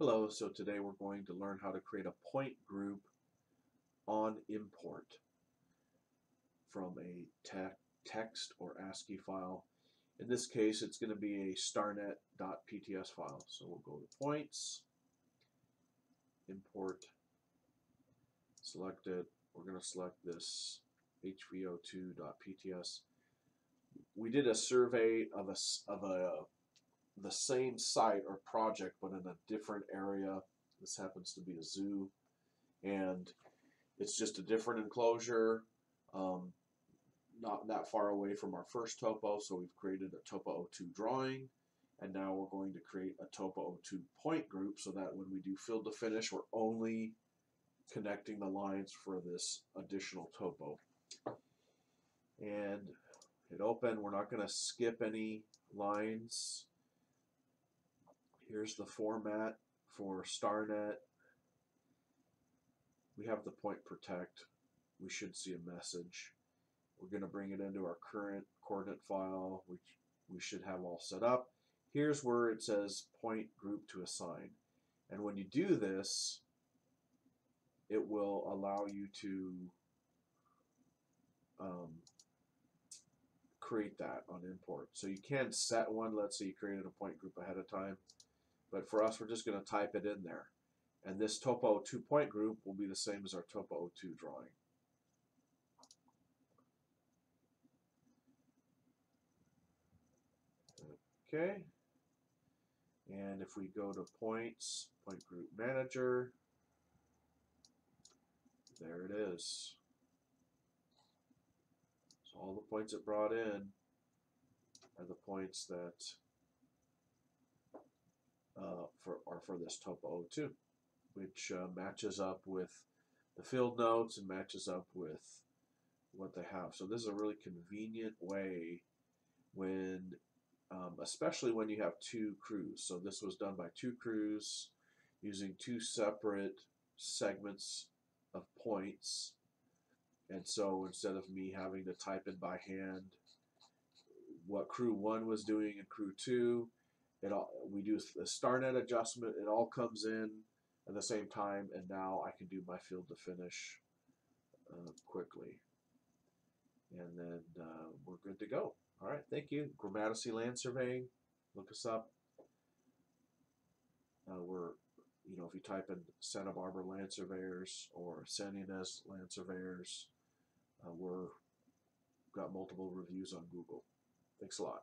Hello, so today we're going to learn how to create a point group on import from a te text or ASCII file. In this case, it's going to be a starnet.pts file. So we'll go to points, import, select it. We're going to select this hvo2.pts. We did a survey of a, of a the same site or project but in a different area. This happens to be a zoo. And it's just a different enclosure um, not that far away from our first topo. So we've created a topo 02 drawing. And now we're going to create a topo 02 point group so that when we do field to finish we're only connecting the lines for this additional topo. And hit open. We're not going to skip any lines Here's the format for StarNet. We have the point protect. We should see a message. We're going to bring it into our current coordinate file, which we should have all set up. Here's where it says point group to assign. And when you do this, it will allow you to um, create that on import. So you can set one, let's say you created a point group ahead of time. But for us, we're just going to type it in there. And this topo 2 point group will be the same as our topo 2 drawing. Okay. And if we go to points, point group manager, there it is. So all the points it brought in are the points that uh, for or for this topo 02, which uh, matches up with the field notes and matches up with what they have. So this is a really convenient way when, um, especially when you have two crews. So this was done by two crews using two separate segments of points. And so instead of me having to type in by hand what crew one was doing and crew two, it all, we do the StarNet adjustment. It all comes in at the same time, and now I can do my field to finish uh, quickly. And then uh, we're good to go. All right, thank you. Gramercy Land Surveying, look us up. Uh, we're, you know, if you type in Santa Barbara Land Surveyors or San Ynez Land Surveyors, uh, we're got multiple reviews on Google. Thanks a lot.